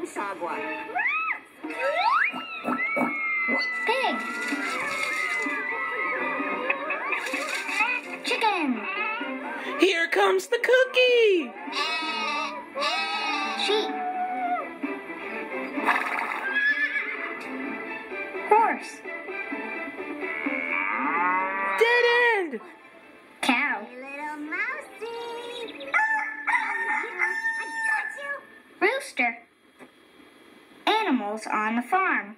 ang sagwa. Pig. Chicken. Here comes the cookie! Sheep. Horse. Dead end! Cow. Mousey. Oh, oh, I got you. Rooster. Animals on the farm.